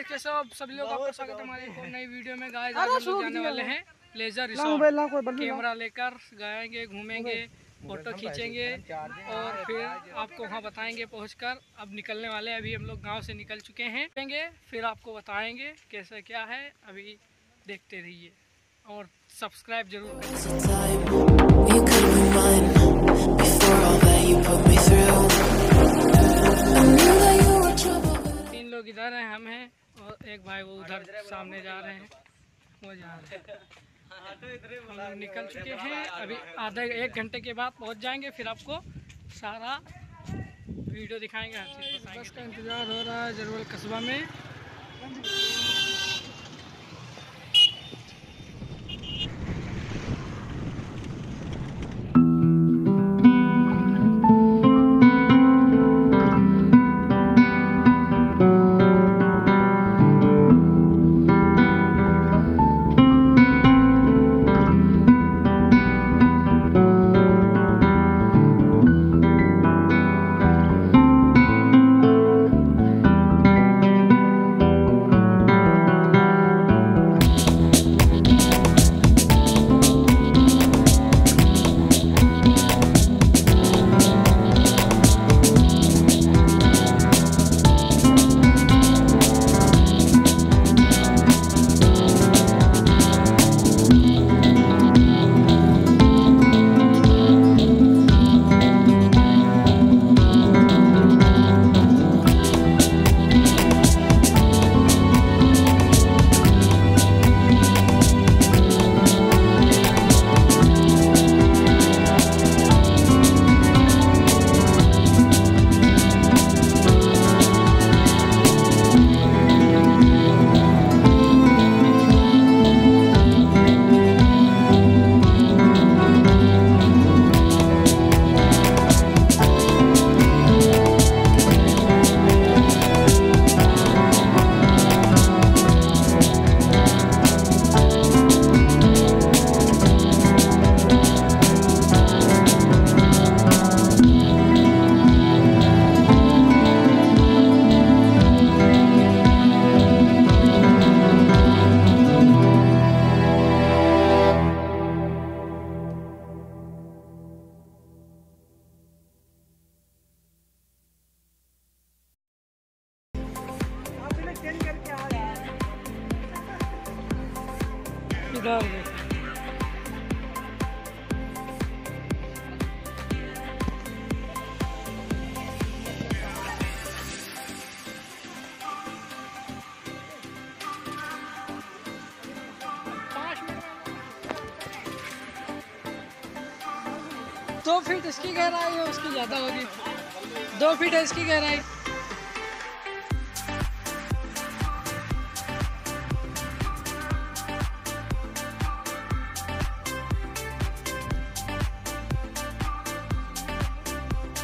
Guys कैसे हो आप? सभी लोग आपका स्वागत है हमारे एक नई वीडियो में। गाइस आज हम जाने वाले हैं लेजर रिसोर्ट। कैमरा लेकर जाएँगे घूमेंगे फ़ोटो खींचेंगे और फिर आपको वहाँ बताएँगे पहुंचकर। अब निकलने वाले हैं अभी हम लोग गाँव से निकल चुके हैं। फिर आपको बताएँगे कैसे क्या है। अभी देखते रहिए और सब्सक्राइब ज़रूर करें लोग इधर हैं, हम हैं और एक भाई वो उधर सामने जा रहे हैं। वो जा रहे हैं। हम लोग निकल चुके हैं। अभी आधे एक घंटे के बाद पहुँच जाएँगे, फिर आपको सारा वीडियो दिखाएँगे बस का इंतज़ार हो रहा है जरवल कस्बा में। दो फीट इसकी गहराई है उसकी ज़्यादा होगी। दो फीट है इसकी गहराई।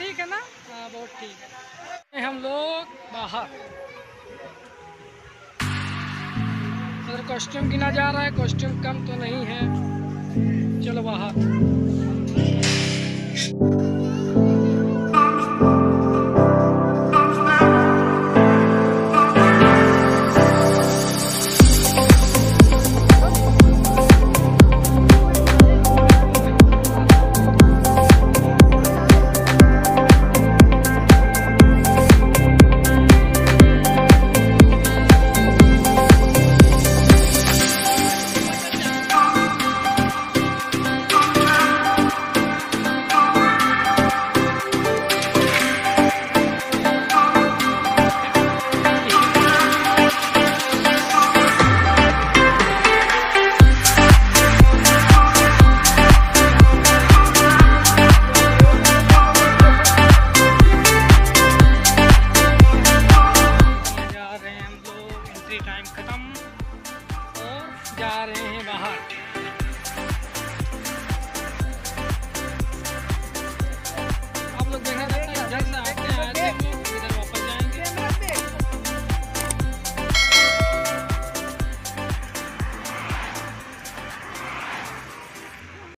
ठीक है ना? हाँ बहुत ठीक है। हम लोग बाहर। अगर कॉस्ट्यूम गिना जा रहा है कॉस्ट्यूम कम तो नहीं है। चलो बाहर।